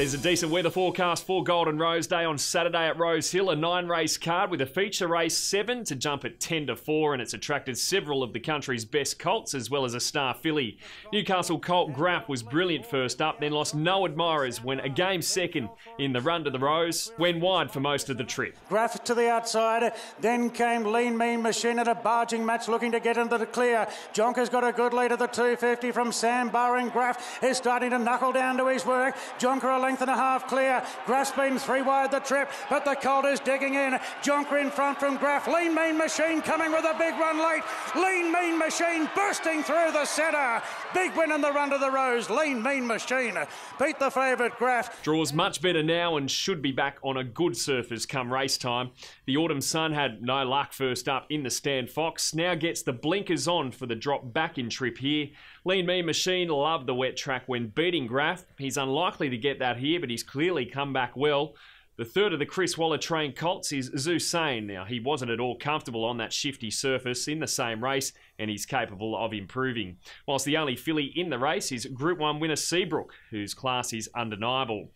There's a decent weather forecast for Golden Rose Day on Saturday at Rosehill, a nine race card with a feature race seven to jump at 10 to 4, and it's attracted several of the country's best colts as well as a star filly. Newcastle Colt Graff was brilliant first up, then lost no admirers when a game second in the run to the Rose, went wide for most of the trip. Graff to the outside, then came Lean Mean Machine at a barging match looking to get into the clear. Jonker's got a good lead at the 250 from Sam Barr and Graff is starting to knuckle down to his work. Jonker length and a half clear. Graff's three wide the trip, but the colt is digging in. Jonker in front from Graff. Lean Mean Machine coming with a big run late. Lean Mean Machine bursting through the centre. Big win in the run to the Rose. Lean Mean Machine beat the favourite Graff. Draws much better now and should be back on a good surface come race time. The Autumn Sun had no luck first up in the Stan Fox. Now gets the blinkers on for the drop back in trip here. Lean Mean Machine loved the wet track when beating Graff. He's unlikely to get that here, but he's clearly come back well. The third of the Chris Waller trained Colts is Zousain. Now, he wasn't at all comfortable on that shifty surface in the same race, and he's capable of improving. Whilst the only filly in the race is Group 1 winner Seabrook, whose class is undeniable.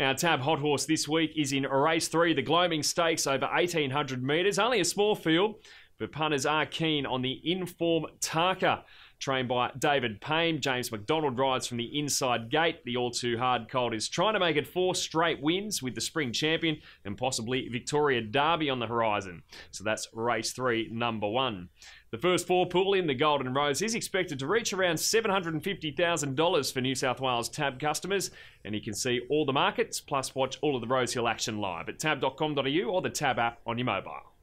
Our tab hot horse this week is in race three, the Gloaming Stakes over 1800 metres. Only a small field, but punters are keen on the inform Tarka trained by David Payne. James McDonald rides from the inside gate. The all too hard colt is trying to make it four straight wins with the spring champion and possibly Victoria Derby on the horizon. So that's race three, number one. The first four pool in the Golden Rose is expected to reach around $750,000 for New South Wales tab customers, and you can see all the markets plus watch all of the Rosehill action live at tab.com.au or the tab app on your mobile.